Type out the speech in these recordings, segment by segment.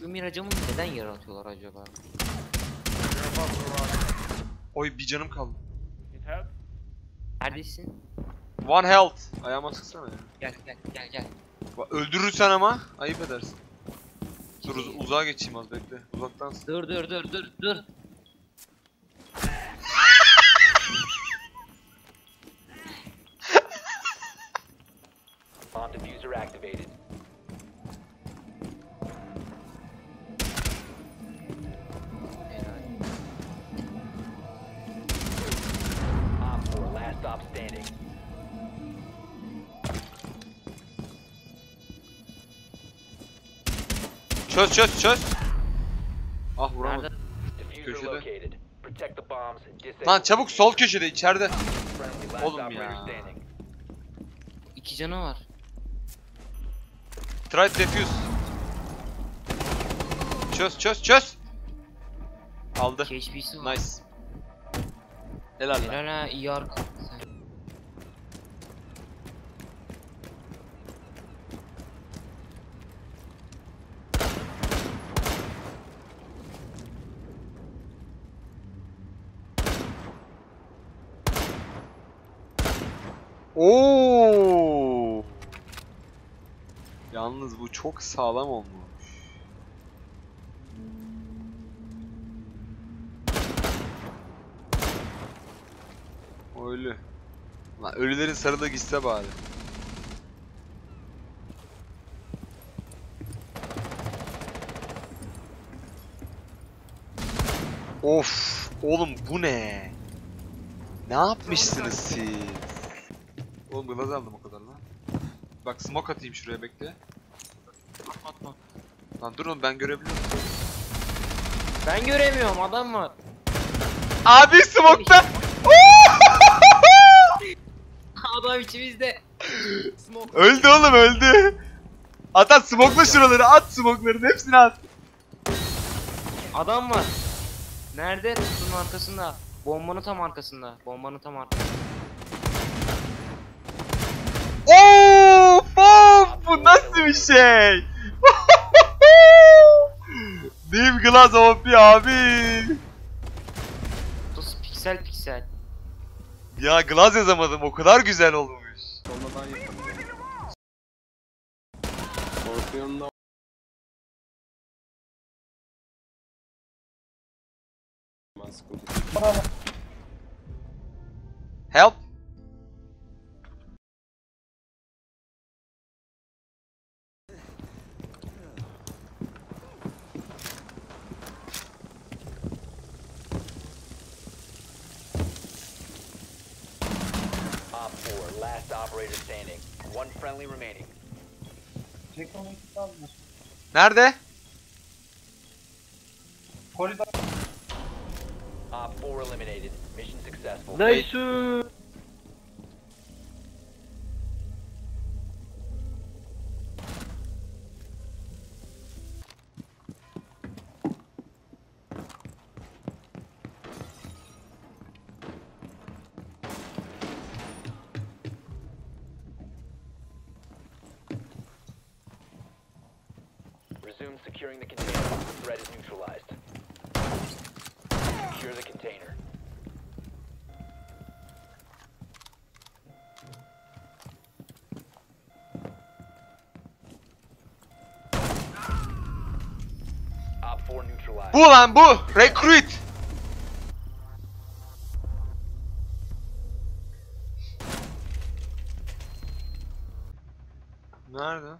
Şu miracımı neden yaratıyorlar acaba? Oy bir canım kaldı. Neredesin? One health. Ayağıma sıksana ya. Gel gel gel gel. Bak, Öldürürsen ama ayıp edersin. Dur uz- uzağa geçeyim az bekle. Uzaktan sık. Dur dur dur dur dur. Diffuser activated. Çöz çöz çöz. Ah vuramadım. Köşede. Lan çabuk sol köşede içeride. Oğlum ya. İki canı var. Try defuse. Çöz çöz çöz. Aldı. İki HP'si var. Nice. Helal lan. Helal ha iyi arka. Oo. Yalnız bu çok sağlam olmuş. Ölü. Lan ölülerin sarıda gitse bari. Of, oğlum bu ne? Ne yapmışsınız siz? Oğlum glaz aldım o kadar lan. Bak smoke atayım şuraya bekle. Atma. Lan dur oğlum ben görebiliyorum. Ben göremiyorum adam var. Abi smoke'ta! Adam içimizde. Smoke. öldü oğlum öldü. At at smoke'la şuraları at smoke'ların hepsini at. Adam var. Nerede? Kutunun arkasında. Bombanın tam arkasında. Bombanın tam arkasında. Of of bir şey? Deep Glass OP abi. Sus piksel piksel. Ya Glass yazamadım o kadar güzel olmuş. Sonradan. Help. Last operator standing. One friendly remaining. Nerede? Op 4 eliminated. Mission successful. Nice. Resume securing the container. Threat is neutralized. Secure the container. Op 4 neutralized. Bu lan bu. Recruit. Nerede?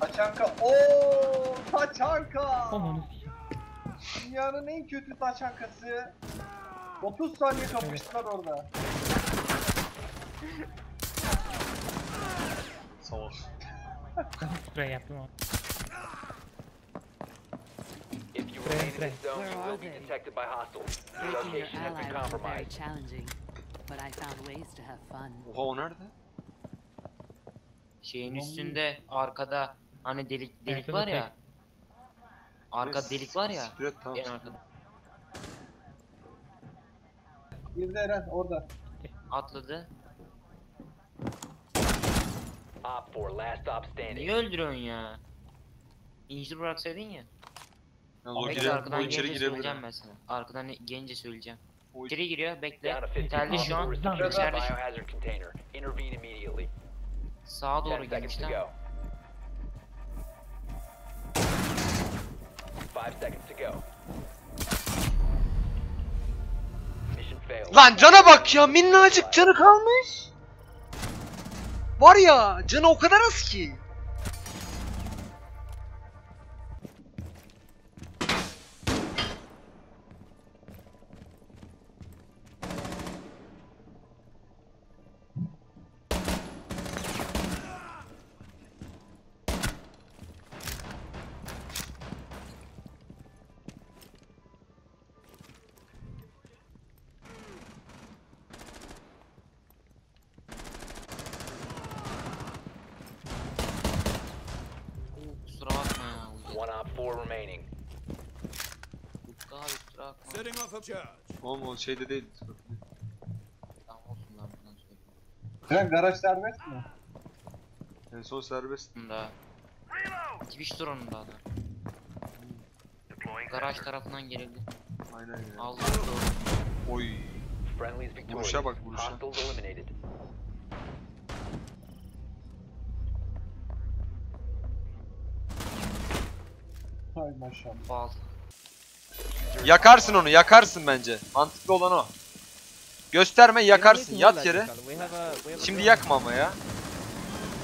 Taçanka. Ooo taçanka. Dünyanın en kötü taçankası. 30 saniye kapıştılar orada. Salak. Sprey yaptım ama. If you remain in Friend, this zone, Where you are will be they? detected by hostiles. Your Breaking your location has ally been was very compromised. challenging, but I found ways to have fun. Oha o nerede? Şeyin üstünde arkada hani delik delik Arkada var ya. tek. Arka delik var ya. siktir et, tamam. En arkada. Girdi Eren orada. Atladı. Op 4, last stop standing. Niye öldürüyorsun ya? İncir bıraksaydın ya. Yalnız o, Bekle gire, arkadan o içeri gelince girebilir. söyleyeceğim ben sana. Arkadan gelince söyleyeceğim. O İçeri giriyor bekle. Down to 15 Geldi şu an. Op 4 Lan. is securing the İçeride biohazard container. Intervene immediately. sağa 10 doğru seconds girmiş to lan. go. 5 seconds to go. Mission failed. Lan cana bak ya minnacık canı kalmış. Var ya canı o kadar az ki. One op 4 remaining. Utku abi kusura bakma. Oğlum o şeyde değil. Tamam olsun lan. Eren garaj serbest mi? En son serbest. Bunda. Twitch drone'unda adam. Garaj tarafından gelebilir. Aynen ya. Aldı doğru. Oy. Friendlies victorious. Vuruşa bak, vuruşa. Hostiles eliminated. Hay maşallah. Bal. Yakarsın onu yakarsın bence. Mantıklı olan o. Gösterme yakarsın yat yere. Şimdi yakma ama ya.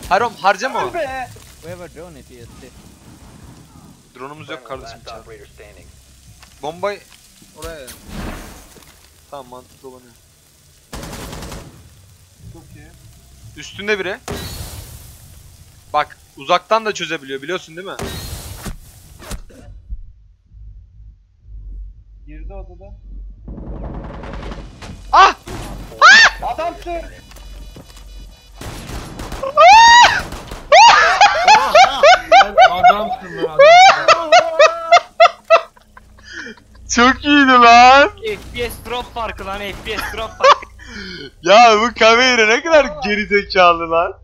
Harom harcama o. Be! Drone'umuz yok kardeşim. Bombayı oraya. Tamam mantıklı olan o. Çok iyi. Üstünde biri. Bak uzaktan da çözebiliyor biliyorsun değil mi? Girdi odada. Ah! Adamsın! Adamsın lan. Çok iyiydi lan. FPS drop farkı lan FPS drop farkı. Ya bu kamera ne kadar geri zekalı lan.